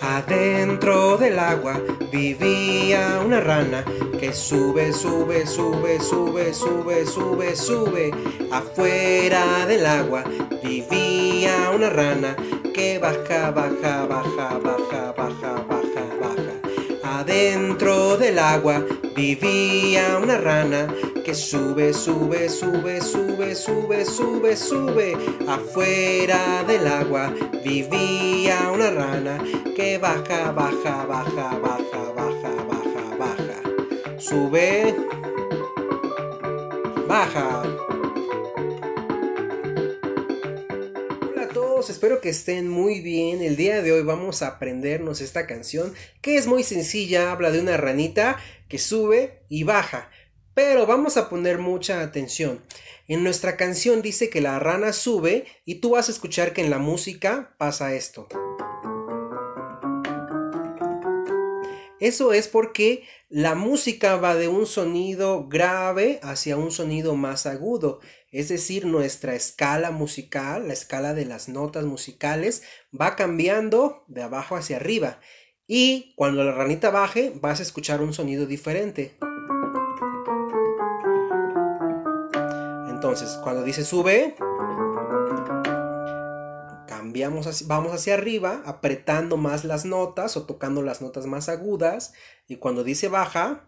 Adentro del agua vivía una rana que sube, sube, sube, sube, sube, sube, sube. Afuera del agua vivía una rana que baja, baja, baja, baja, baja, baja, baja. Adentro del agua vivía una rana que sube, sube, sube, sube, sube, sube, sube. Afuera del agua vivía una rana que baja, baja, baja, baja, baja, baja, baja. Sube, baja. A todos, espero que estén muy bien. El día de hoy vamos a aprendernos esta canción que es muy sencilla, habla de una ranita que sube y baja. Pero vamos a poner mucha atención. En nuestra canción dice que la rana sube y tú vas a escuchar que en la música pasa esto. Eso es porque la música va de un sonido grave hacia un sonido más agudo. Es decir, nuestra escala musical, la escala de las notas musicales, va cambiando de abajo hacia arriba. Y cuando la ranita baje, vas a escuchar un sonido diferente. Entonces, cuando dice sube, cambiamos, vamos hacia arriba, apretando más las notas o tocando las notas más agudas. Y cuando dice baja,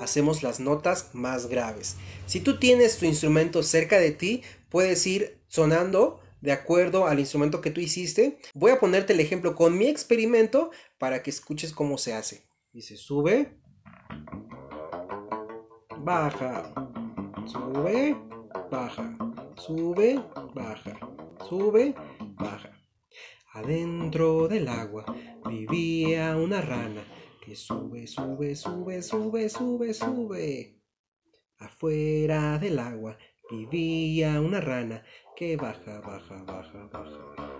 hacemos las notas más graves. Si tú tienes tu instrumento cerca de ti, puedes ir sonando de acuerdo al instrumento que tú hiciste. Voy a ponerte el ejemplo con mi experimento para que escuches cómo se hace. Dice sube, baja, sube, baja, sube, baja, sube, baja. Adentro del agua vivía una rana que sube, sube, sube, sube, sube, sube. Afuera del agua vivía una rana que baja, baja, baja, baja.